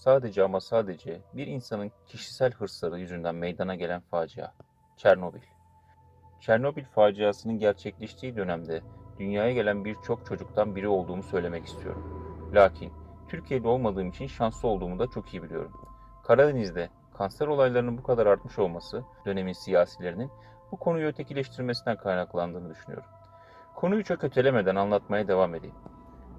sadece ama sadece bir insanın kişisel hırsları yüzünden meydana gelen facia. Çernobil. Çernobil faciasının gerçekleştiği dönemde dünyaya gelen birçok çocuktan biri olduğumu söylemek istiyorum. Lakin Türkiye'de olmadığım için şanslı olduğumu da çok iyi biliyorum. Karadeniz'de kanser olaylarının bu kadar artmış olması dönemin siyasilerinin bu konuyu ötekileştirmesinden kaynaklandığını düşünüyorum. Konuyu çok ötelemeden anlatmaya devam edeyim.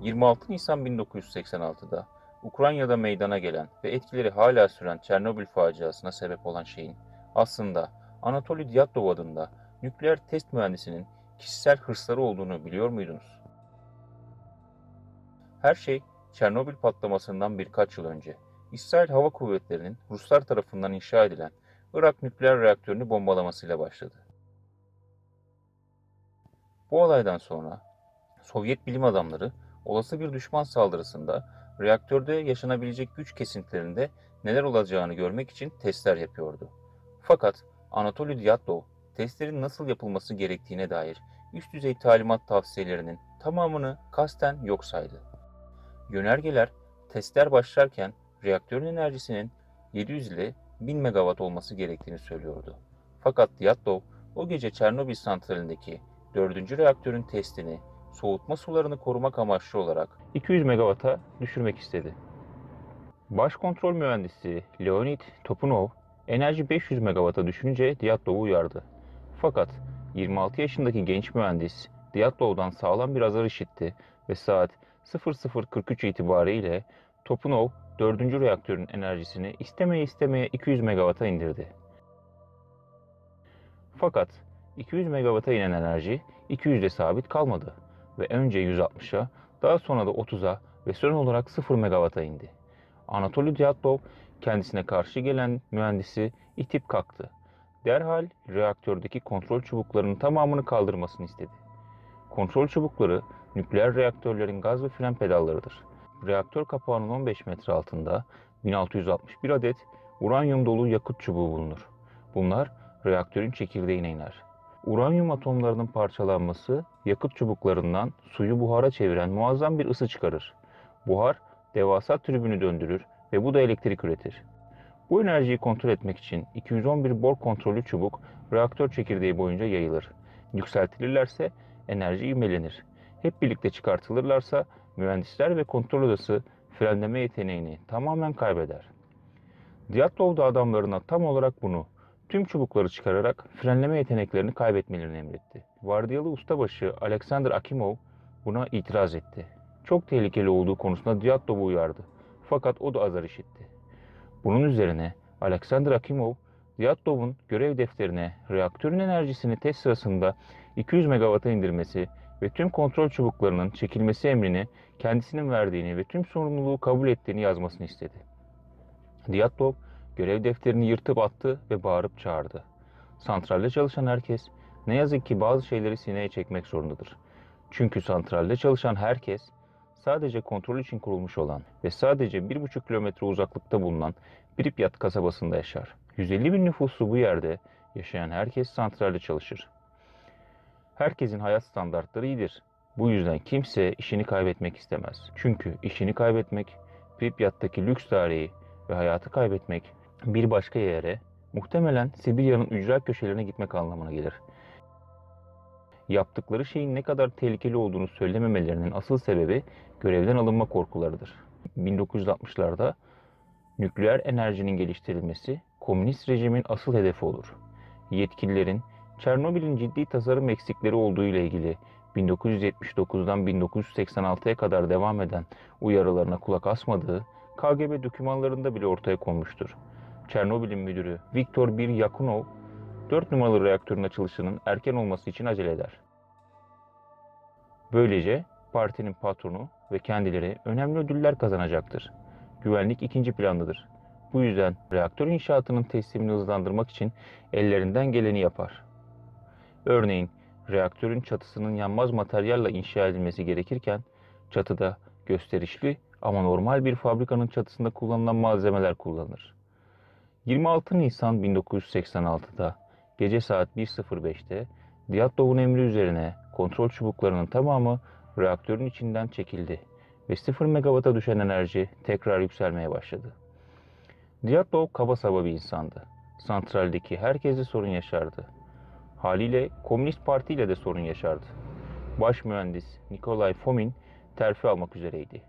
26 Nisan 1986'da Ukrayna'da meydana gelen ve etkileri hala süren Çernobil faciasına sebep olan şeyin aslında Anatoly Dyatlov adında nükleer test mühendisinin kişisel hırsları olduğunu biliyor muydunuz? Her şey Çernobil patlamasından birkaç yıl önce İsrail Hava Kuvvetleri'nin Ruslar tarafından inşa edilen Irak nükleer reaktörünü bombalamasıyla başladı. Bu olaydan sonra Sovyet bilim adamları olası bir düşman saldırısında reaktörde yaşanabilecek güç kesintilerinde neler olacağını görmek için testler yapıyordu. Fakat Anatoly Dyatlov testlerin nasıl yapılması gerektiğine dair üst düzey talimat tavsiyelerinin tamamını kasten yok saydı. Yönergeler testler başlarken reaktörün enerjisinin 700 ile 1000 megawatt olması gerektiğini söylüyordu. Fakat Dyatlov o gece Çernobil santralindeki 4. reaktörün testini soğutma sularını korumak amaçlı olarak 200 megawatt'a düşürmek istedi. Başkontrol mühendisi Leonid Topunov enerji 500 megawatt'a düşünce Dyatlov'u uyardı. Fakat 26 yaşındaki genç mühendis Dyatlov'dan sağlam bir azar işitti ve saat 00.43 itibariyle Topunov 4. reaktörün enerjisini istemeye istemeye 200 megawatt'a indirdi. Fakat 200 megawatt'a inen enerji 200'de sabit kalmadı ve önce 160'a daha sonra da 30'a ve son olarak 0 megawatt'a indi. Anatoly Dyatlov kendisine karşı gelen mühendisi itip kalktı. Derhal reaktördeki kontrol çubuklarının tamamını kaldırmasını istedi. Kontrol çubukları nükleer reaktörlerin gaz ve fren pedallarıdır. Reaktör kapağının 15 metre altında 1661 adet uranyum dolu yakıt çubuğu bulunur. Bunlar reaktörün çekirdeğine iner. Uranyum atomlarının parçalanması yakıt çubuklarından suyu buhara çeviren muazzam bir ısı çıkarır. Buhar devasa tribünü döndürür ve bu da elektrik üretir. Bu enerjiyi kontrol etmek için 211 bor kontrollü çubuk reaktör çekirdeği boyunca yayılır. Yükseltilirlerse enerji ivmelenir. Hep birlikte çıkartılırlarsa mühendisler ve kontrol odası frenleme yeteneğini tamamen kaybeder. Dyatlov da adamlarına tam olarak bunu, tüm çubukları çıkararak frenleme yeteneklerini kaybetmelerini emretti. Vardiyalı ustabaşı Alexander Akimov buna itiraz etti. Çok tehlikeli olduğu konusunda Dyatlov'u uyardı. Fakat o da azar işitti. Bunun üzerine Alexander Akimov, Dyatlov'un görev defterine reaktörün enerjisini test sırasında 200 megawatt'a indirmesi ve tüm kontrol çubuklarının çekilmesi emrini kendisinin verdiğini ve tüm sorumluluğu kabul ettiğini yazmasını istedi. Dyatlov görev defterini yırtıp attı ve bağırıp çağırdı. Santralde çalışan herkes ne yazık ki bazı şeyleri sineye çekmek zorundadır. Çünkü santralde çalışan herkes sadece kontrol için kurulmuş olan ve sadece 1,5 kilometre uzaklıkta bulunan Pripyat kasabasında yaşar. 150 bin nüfuslu bu yerde yaşayan herkes santralde çalışır. Herkesin hayat standartları iyidir. Bu yüzden kimse işini kaybetmek istemez. Çünkü işini kaybetmek, Pripyat'taki lüks tarihi ve hayatı kaybetmek bir başka yere, muhtemelen Sibirya'nın ücra köşelerine gitmek anlamına gelir. Yaptıkları şeyin ne kadar tehlikeli olduğunu söylememelerinin asıl sebebi görevden alınma korkularıdır. 1960'larda nükleer enerjinin geliştirilmesi komünist rejimin asıl hedefi olur. Yetkililerin Çernobil'in ciddi tasarım eksikleri olduğu ile ilgili 1979'dan 1986'ya kadar devam eden uyarılarına kulak asmadığı KGB dokümanlarında bile ortaya konmuştur. Çernobil'in müdürü Viktor Bir Yakunov 4 numaralı reaktörün açılışının erken olması için acele eder. Böylece partinin patronu ve kendileri önemli ödüller kazanacaktır. Güvenlik ikinci plandadır. Bu yüzden reaktör inşaatının teslimini hızlandırmak için ellerinden geleni yapar. Örneğin reaktörün çatısının yanmaz materyalle inşa edilmesi gerekirken çatıda gösterişli ama normal bir fabrikanın çatısında kullanılan malzemeler kullanılır. 26 Nisan 1986'da gece saat 1.05'te Dyatlov'un emri üzerine kontrol çubuklarının tamamı reaktörün içinden çekildi ve 0 megawatt'a düşen enerji tekrar yükselmeye başladı. Diatlov kaba saba bir insandı. Santraldeki herkesle sorun yaşardı. Haliyle Komünist Parti ile de sorun yaşardı. Baş mühendis Nikolay Fomin terfi almak üzereydi.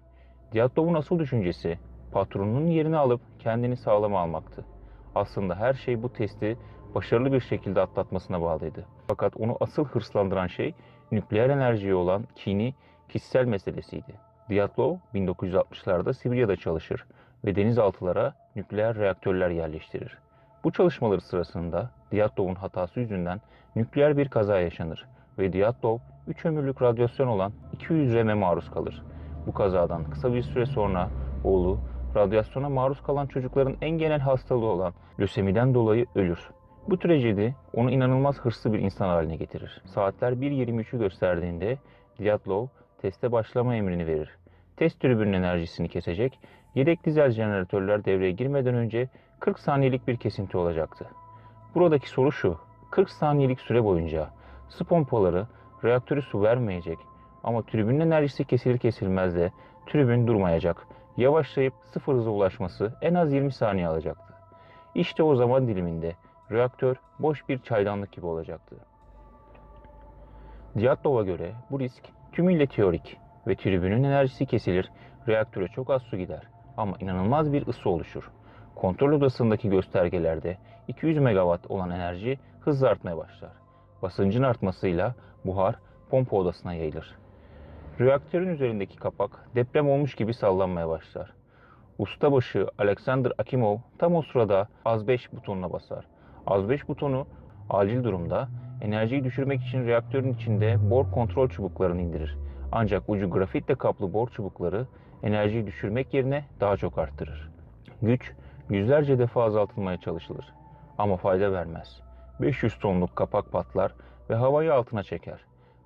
Diatlov'un asıl düşüncesi patronunun yerini alıp kendini sağlama almaktı. Aslında her şey bu testi başarılı bir şekilde atlatmasına bağlıydı. Fakat onu asıl hırslandıran şey nükleer enerjiye olan kini kişisel meselesiydi. Diatlov 1960'larda Sibirya'da çalışır ve denizaltılara nükleer reaktörler yerleştirir. Bu çalışmaları sırasında Diatlov'un hatası yüzünden nükleer bir kaza yaşanır ve Diatlov 3 ömürlük radyasyon olan 200 reme maruz kalır. Bu kazadan kısa bir süre sonra oğlu radyasyona maruz kalan çocukların en genel hastalığı olan lösemiden dolayı ölür. Bu trajedi onu inanılmaz hırslı bir insan haline getirir. Saatler 1.23'ü gösterdiğinde Diatlov teste başlama emrini verir. Test tribünün enerjisini kesecek, yedek dizel jeneratörler devreye girmeden önce 40 saniyelik bir kesinti olacaktı. Buradaki soru şu, 40 saniyelik süre boyunca su pompaları reaktörü su vermeyecek ama tribünün enerjisi kesilir kesilmez de tribün durmayacak. Yavaşlayıp sıfır hıza ulaşması en az 20 saniye alacaktı. İşte o zaman diliminde reaktör boş bir çaydanlık gibi olacaktı. Diatlov'a göre bu risk tümüyle teorik ve tribünün enerjisi kesilir, reaktöre çok az su gider ama inanılmaz bir ısı oluşur. Kontrol odasındaki göstergelerde 200 megawatt olan enerji hızla artmaya başlar. Basıncın artmasıyla buhar pompa odasına yayılır. Reaktörün üzerindeki kapak deprem olmuş gibi sallanmaya başlar. Ustabaşı Alexander Akimov tam o sırada az 5 butonuna basar. Az 5 butonu acil durumda enerjiyi düşürmek için reaktörün içinde bor kontrol çubuklarını indirir. Ancak ucu grafitle kaplı bor çubukları enerjiyi düşürmek yerine daha çok arttırır. Güç yüzlerce defa azaltılmaya çalışılır ama fayda vermez. 500 tonluk kapak patlar ve havayı altına çeker.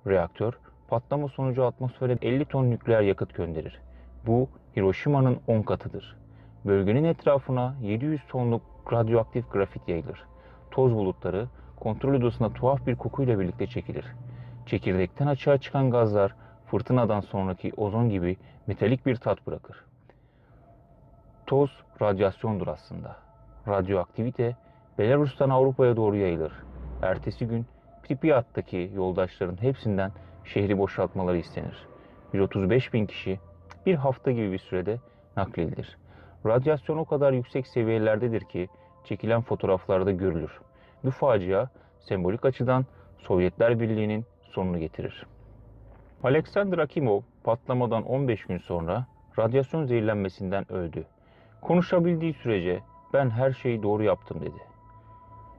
Reaktör patlama sonucu atmosfere 50 ton nükleer yakıt gönderir. Bu Hiroşima'nın 10 katıdır. Bölgenin etrafına 700 tonluk radyoaktif grafit yayılır. Toz bulutları kontrol odasına tuhaf bir kokuyla birlikte çekilir. Çekirdekten açığa çıkan gazlar fırtınadan sonraki ozon gibi metalik bir tat bırakır. Toz radyasyondur aslında. Radyoaktivite Belarus'tan Avrupa'ya doğru yayılır. Ertesi gün Pripyat'taki yoldaşların hepsinden şehri boşaltmaları istenir. 135 bin kişi bir hafta gibi bir sürede nakledilir. Radyasyon o kadar yüksek seviyelerdedir ki çekilen fotoğraflarda görülür. Bu facia sembolik açıdan Sovyetler Birliği'nin sonunu getirir. Alexander Akimov patlamadan 15 gün sonra radyasyon zehirlenmesinden öldü. Konuşabildiği sürece ben her şeyi doğru yaptım dedi.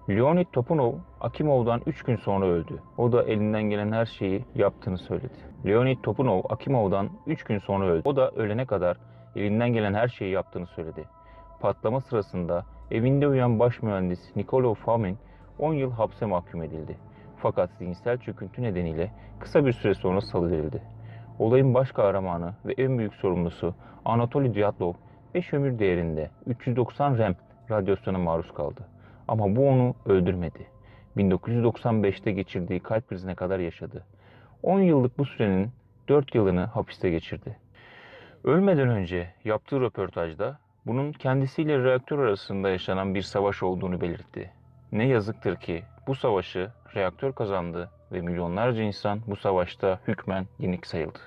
Leonid Topunov Akimov'dan 3 gün sonra öldü. O da elinden gelen her şeyi yaptığını söyledi. Leonid Topunov Akimov'dan 3 gün sonra öldü. O da ölene kadar elinden gelen her şeyi yaptığını söyledi. Patlama sırasında evinde uyan baş mühendis Nikolov Fomin 10 yıl hapse mahkum edildi. Fakat zihinsel çöküntü nedeniyle kısa bir süre sonra salıverildi. Olayın baş kahramanı ve en büyük sorumlusu Anatoly Dyatlov 5 ömür değerinde 390 rem radyasyona maruz kaldı. Ama bu onu öldürmedi. 1995'te geçirdiği kalp krizine kadar yaşadı. 10 yıllık bu sürenin 4 yılını hapiste geçirdi. Ölmeden önce yaptığı röportajda bunun kendisiyle reaktör arasında yaşanan bir savaş olduğunu belirtti. Ne yazıktır ki bu savaşı reaktör kazandı ve milyonlarca insan bu savaşta hükmen yenik sayıldı.